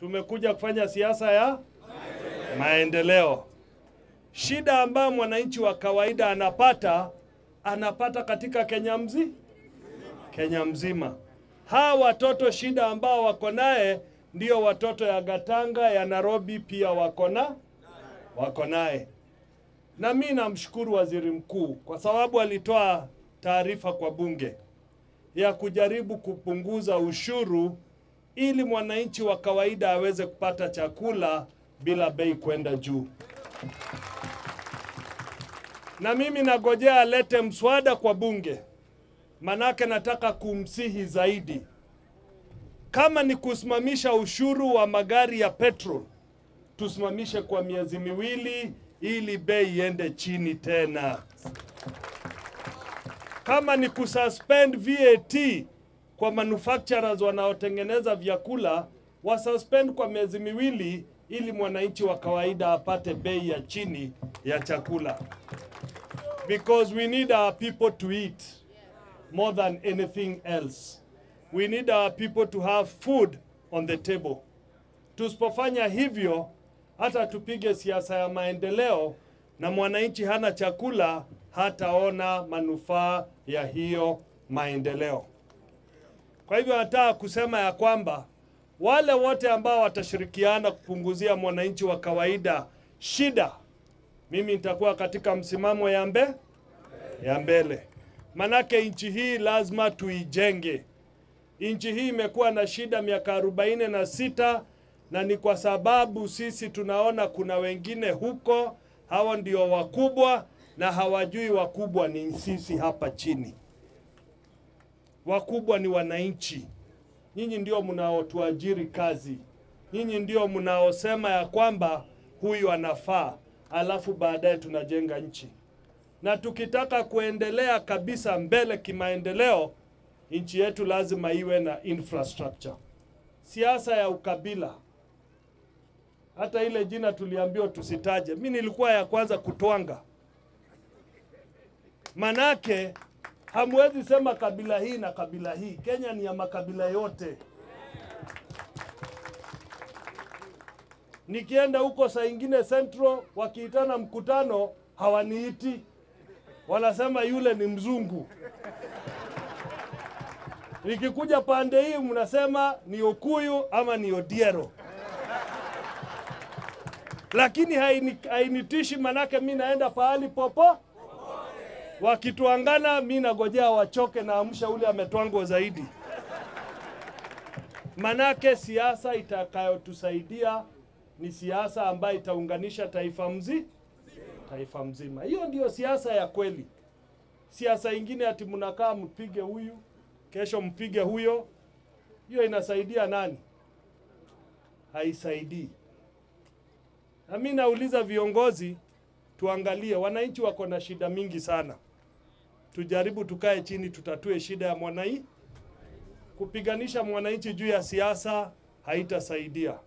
tumekuja kufanya siasa ya maendeleo. Shida ambayo mwananchi wa kawaida anapata anapata katika Kenya mzi Kenya mzima. Hawa watoto shida ambao wako naye ndio watoto ya Gatanga ya Nairobi pia wako na wako naye. Na mi namshukuru waziri mkuu kwa sababu alitoa taarifa kwa bunge ya kujaribu kupunguza ushuru ili mwananchi wa kawaida aweze kupata chakula bila bei kwenda juu. Na mimi nagojea alete mswada kwa bunge, manake nataka kumsihi zaidi, kama ni kusimamisha ushuru wa magari ya petrol, tusimamishe kwa miezi miwili ili bei iende chini tena. Kama ni kususpend VAT kwa manufacturers wanaotengeneza vyakula, wasuspend kwa miezi miwili ili mwananchi wa kawaida apate bei ya chini ya chakula. Because we need our people to eat more than anything else. We need our people to have food on the table. Tusipofanya hivyo, hata tupige siasa ya maendeleo na mwananchi hana chakula, hataona manufaa ya hiyo maendeleo. Kwa hivyo nataka kusema ya kwamba wale wote ambao watashirikiana kupunguzia mwananchi wa kawaida shida, mimi nitakuwa katika msimamo ya mbe ya mbele, manake nchi hii lazima tuijenge. Nchi hii imekuwa na shida miaka arobaini na sita na ni kwa sababu sisi tunaona kuna wengine huko, hawa ndio wakubwa na hawajui wakubwa ni sisi hapa chini. Wakubwa ni wananchi. Nyinyi ndio mnaotuajiri kazi, nyinyi ndio mnaosema ya kwamba huyu anafaa, alafu baadaye tunajenga nchi. Na tukitaka kuendelea kabisa mbele kimaendeleo, nchi yetu lazima iwe na infrastructure. Siasa ya ukabila, hata ile jina tuliambiwa tusitaje, mi nilikuwa ya kwanza kutwanga, manake hamwezi sema kabila hii na kabila hii. Kenya ni ya makabila yote. Nikienda huko saa ingine Central, wakiitana mkutano hawaniiti, wanasema yule ni mzungu. Nikikuja pande hii mnasema ni Okuyu ama ni Odiero, lakini haini, hainitishi manake mi naenda pahali popo wakituangana, mi nagojea wachoke na amsha ule ametwangwa zaidi. Manake siasa itakayotusaidia ni siasa ambayo itaunganisha taifa mzi taifa mzima. Hiyo ndio siasa ya kweli. Siasa ingine ati mnakaa mpige huyu kesho mpige huyo, hiyo inasaidia nani? Haisaidii. Na mimi nauliza viongozi, tuangalie, wananchi wako na shida mingi sana. Tujaribu tukae chini, tutatue shida ya mwananchi. Kupiganisha mwananchi juu ya siasa haitasaidia.